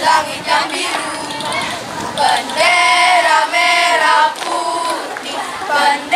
langit yang biru Bendera merah putih Bendera